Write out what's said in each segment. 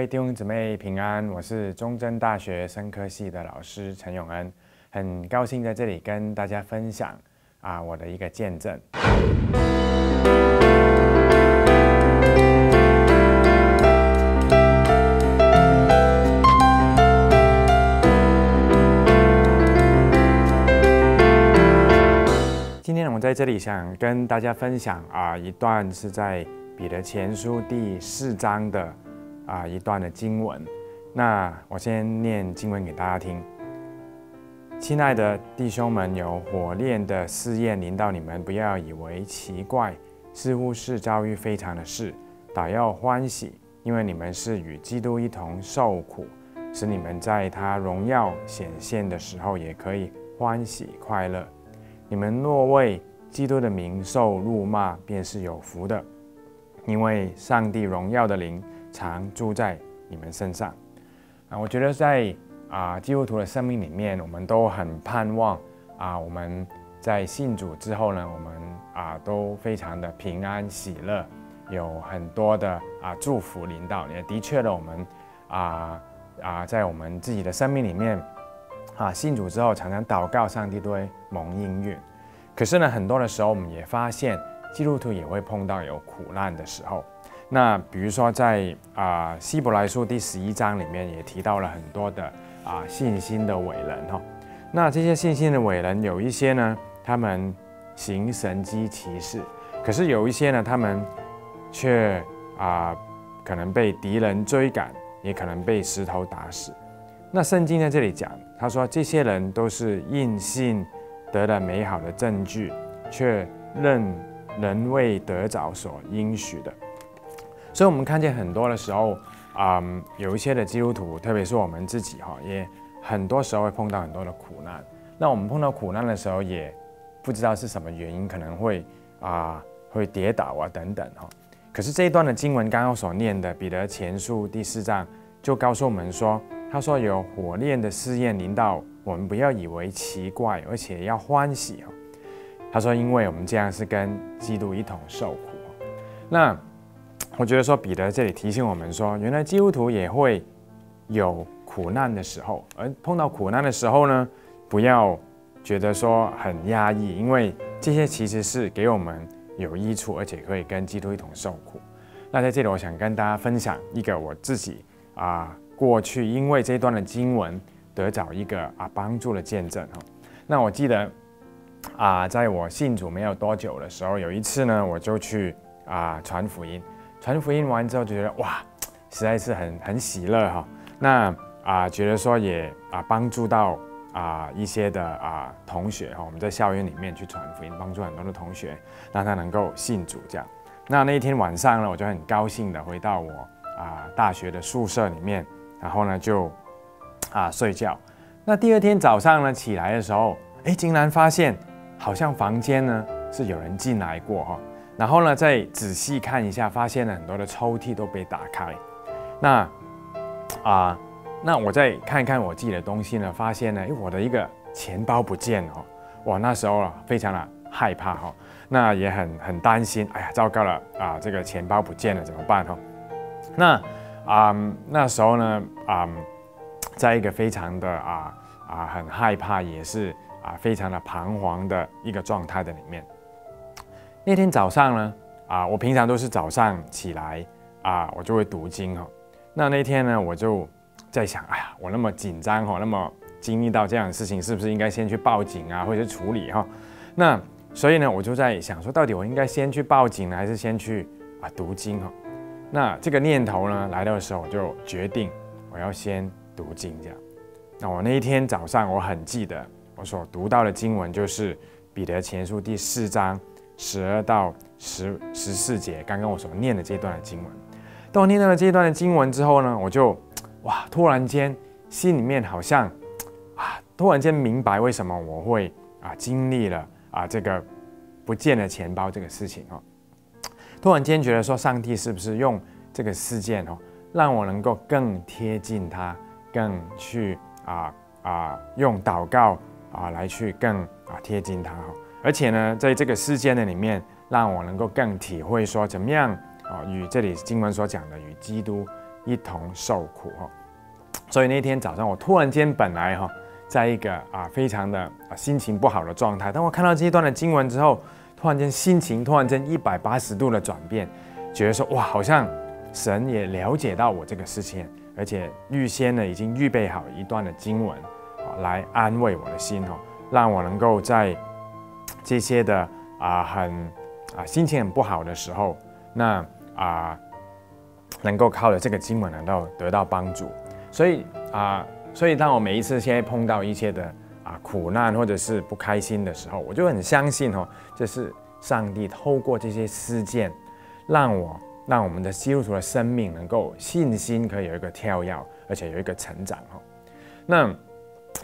各位弟兄姊妹平安，我是中正大学生科系的老师陈永恩，很高兴在这里跟大家分享啊我的一个见证。今天我在这里想跟大家分享啊一段是在彼得前书第四章的。啊，一段的经文，那我先念经文给大家听。亲爱的弟兄们，有火炼的试验临到你们，不要以为奇怪，似乎是遭遇非常的事，倒要欢喜，因为你们是与基督一同受苦，使你们在他荣耀显现的时候也可以欢喜快乐。你们若为基督的名受辱骂，便是有福的，因为上帝荣耀的灵。常住在你们身上啊！我觉得在啊基督徒的生命里面，我们都很盼望啊，我们在信主之后呢，我们啊都非常的平安喜乐，有很多的啊祝福领导。也的确的，我们啊啊在我们自己的生命里面啊信主之后，常常祷告，上帝都会蒙应允。可是呢，很多的时候，我们也发现基督徒也会碰到有苦难的时候。那比如说，在啊希伯来书第十一章里面也提到了很多的啊信心的伟人哈。那这些信心的伟人有一些呢，他们行神机骑士，可是有一些呢，他们却啊可能被敌人追赶，也可能被石头打死。那圣经在这里讲，他说这些人都是应信得了美好的证据，却任人未得着所应许的。所以，我们看见很多的时候，啊，有一些的基督徒，特别是我们自己哈，也很多时候会碰到很多的苦难。那我们碰到苦难的时候，也不知道是什么原因，可能会啊，会跌倒啊等等哈。可是这一段的经文刚刚所念的彼得前书第四章，就告诉我们说，他说有火炼的试验临到我们，不要以为奇怪，而且要欢喜哈。他说，因为我们这样是跟基督一同受苦。那。我觉得说彼得这里提醒我们说，原来基督徒也会有苦难的时候，而碰到苦难的时候呢，不要觉得说很压抑，因为这些其实是给我们有益处，而且可以跟基督一同受苦。那在这里，我想跟大家分享一个我自己啊过去因为这段的经文得找一个啊帮助的见证哈。那我记得啊，在我信主没有多久的时候，有一次呢，我就去啊传福音。传福音完之后就觉得哇，实在是很很喜乐哈。那啊，觉得说也啊帮助到啊一些的啊同学哈，我们在校园里面去传福音，帮助很多的同学，让他能够信主这样。那那一天晚上呢，我就很高兴的回到我啊大学的宿舍里面，然后呢就啊睡觉。那第二天早上呢起来的时候，哎，竟然发现好像房间呢是有人进来过哈。然后呢，再仔细看一下，发现了很多的抽屉都被打开。那啊，那我再看一看我自己的东西呢，发现呢，哎，我的一个钱包不见了。哇，那时候啊，非常的害怕哈，那也很很担心。哎呀，糟糕了啊，这个钱包不见了怎么办哈？那啊，那时候呢啊，在一个非常的啊啊很害怕，也是啊非常的彷徨的一个状态的里面。那天早上呢，啊，我平常都是早上起来啊，我就会读经哈。那那天呢，我就在想，哎呀，我那么紧张哈，那么经历到这样的事情，是不是应该先去报警啊，或者处理哈？那所以呢，我就在想说，到底我应该先去报警呢，还是先去啊读经哈？那这个念头呢来到的时候，我就决定我要先读经这样。那我那一天早上，我很记得我所读到的经文就是彼得前书第四章。十二到十十四节，刚刚我所念的这段的经文，当我念到了这段的经文之后呢，我就哇，突然间心里面好像啊，突然间明白为什么我会啊经历了啊这个不见了钱包这个事情哦。突然间觉得说，上帝是不是用这个事件哦，让我能够更贴近他，更去啊啊用祷告啊来去更啊贴近他哈。而且呢，在这个事件的里面，让我能够更体会说怎么样啊，与这里经文所讲的与基督一同受苦哈。所以那天早上我突然间本来哈，在一个啊非常的啊心情不好的状态，当我看到这一段的经文之后，突然间心情突然间一百八十度的转变，觉得说哇，好像神也了解到我这个事情，而且预先呢已经预备好一段的经文来安慰我的心哦，让我能够在这些的啊很啊心情很不好的时候，那啊能够靠着这个经文能够得到帮助。所以啊，所以当我每一次现在碰到一些的啊苦难或者是不开心的时候，我就很相信哦，这是上帝透过这些事件，让我让我们的基督徒的生命能够信心可以有一个跳跃，而且有一个成长哦。那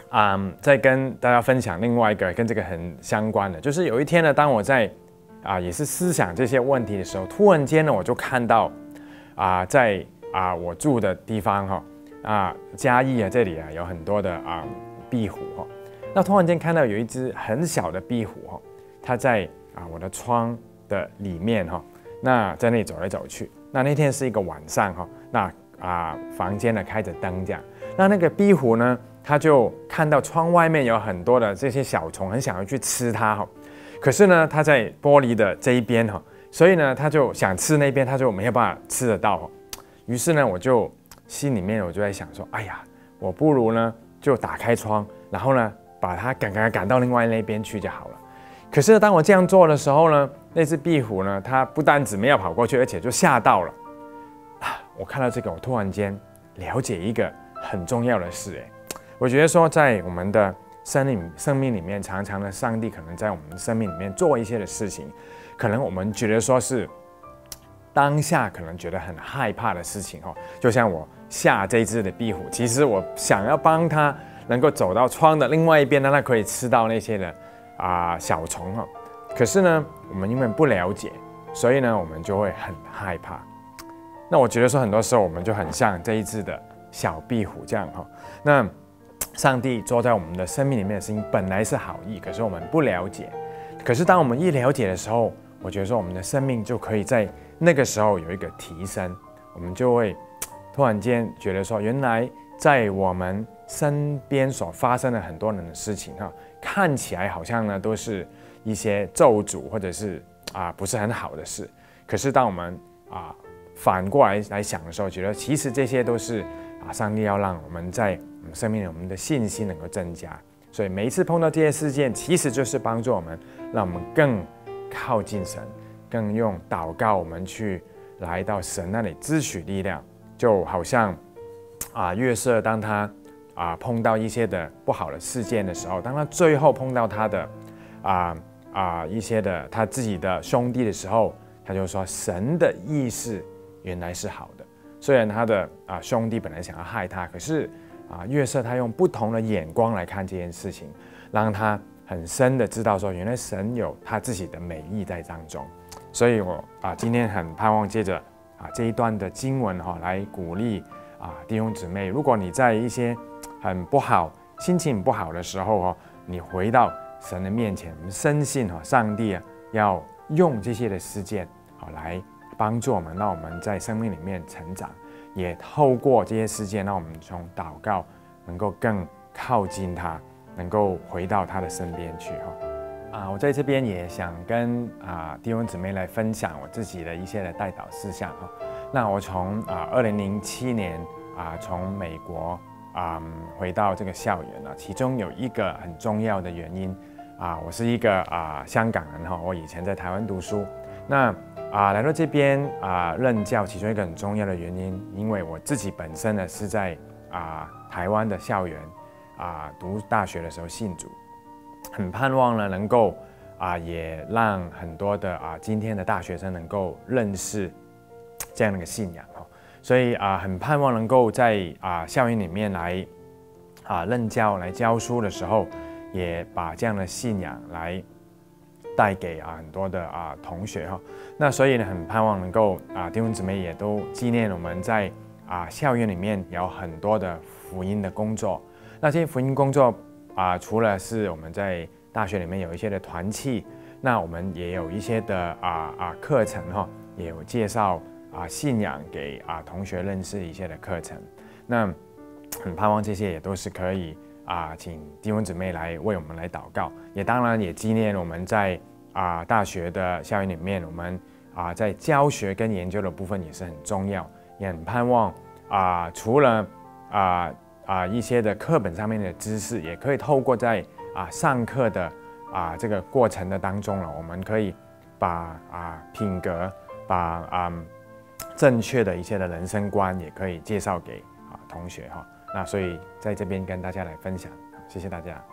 啊，再跟大家分享另外一个跟这个很相关的，就是有一天呢，当我在啊也是思想这些问题的时候，突然间呢，我就看到啊，在啊我住的地方哈。啊，嘉义啊，这里啊有很多的啊壁虎哈。那突然间看到有一只很小的壁虎哈，它在啊我的窗的里面哈，那在那里走来走去。那那天是一个晚上哈，那啊房间呢开着灯这样。那那个壁虎呢，他就看到窗外面有很多的这些小虫，很想要去吃它哈。可是呢，它在玻璃的这一边哈，所以呢，它就想吃那边，它就没有办法吃得到。于是呢，我就。心里面我就在想说，哎呀，我不如呢就打开窗，然后呢把它赶赶赶到另外那边去就好了。可是当我这样做的时候呢，那只壁虎呢，它不但只没有跑过去，而且就吓到了。啊，我看到这个，我突然间了解一个很重要的事，哎，我觉得说在我们的生命生命里面，常常的上帝可能在我们的生命里面做一些的事情，可能我们觉得说是当下可能觉得很害怕的事情，哈，就像我。下这只的壁虎，其实我想要帮它能够走到窗的另外一边，让它可以吃到那些的啊小虫哈。可是呢，我们因为不了解，所以呢，我们就会很害怕。那我觉得说，很多时候我们就很像这一只的小壁虎这样哈。那上帝坐在我们的生命里面的声音本来是好意，可是我们不了解。可是当我们一了解的时候，我觉得说我们的生命就可以在那个时候有一个提升，我们就会。突然间觉得说，原来在我们身边所发生的很多人的事情哈，看起来好像呢都是一些咒诅或者是啊不是很好的事。可是当我们啊反过来来想的时候，觉得其实这些都是啊上帝要让我们在我们生命我们的信心能够增加。所以每一次碰到这些事件，其实就是帮助我们，让我们更靠近神，更用祷告我们去来到神那里支取力量。就好像啊，月色当他啊碰到一些的不好的事件的时候，当他最后碰到他的啊啊一些的他自己的兄弟的时候，他就说神的意思原来是好的。虽然他的啊兄弟本来想要害他，可是啊月色他用不同的眼光来看这件事情，让他很深的知道说，原来神有他自己的美意在当中。所以我啊今天很盼望接着。啊，这一段的经文哈，来鼓励啊弟兄姊妹。如果你在一些很不好、心情不好的时候哦，你回到神的面前，我们深信哈，上帝啊要用这些的事件啊来帮助我们，让我们在生命里面成长。也透过这些事件，让我们从祷告能够更靠近他，能够回到他的身边去哈。啊，我在这边也想跟啊弟兄姊妹来分享我自己的一些的带导事项哈。那我从啊二零零七年啊从美国啊回到这个校园呢，其中有一个很重要的原因啊，我是一个啊香港人哈，我以前在台湾读书，那啊来到这边啊任教，其中一个很重要的原因，因为我自己本身呢是在啊台湾的校园啊读大学的时候信主。很盼望呢，能够啊，也让很多的啊，今天的大学生能够认识这样的一个信仰哈。所以啊，很盼望能够在啊校园里面来啊任教、来教书的时候，也把这样的信仰来带给啊很多的啊同学哈。那所以呢，很盼望能够啊弟兄姊妹也都纪念我们在啊校园里面有很多的福音的工作。那这些福音工作。啊，除了是我们在大学里面有一些的团契，那我们也有一些的啊啊课程哈，也有介绍啊信仰给啊同学认识一些的课程。那很盼望这些也都是可以啊，请弟兄姊妹来为我们来祷告，也当然也纪念我们在啊大学的校园里面，我们啊在教学跟研究的部分也是很重要，也很盼望啊除了啊啊一些的课本上面的知识，也可以透过在啊上课的啊这个过程的当中了，我们可以把啊品格，把啊正确的一些的人生观，也可以介绍给啊同学哈。那所以在这边跟大家来分享，谢谢大家。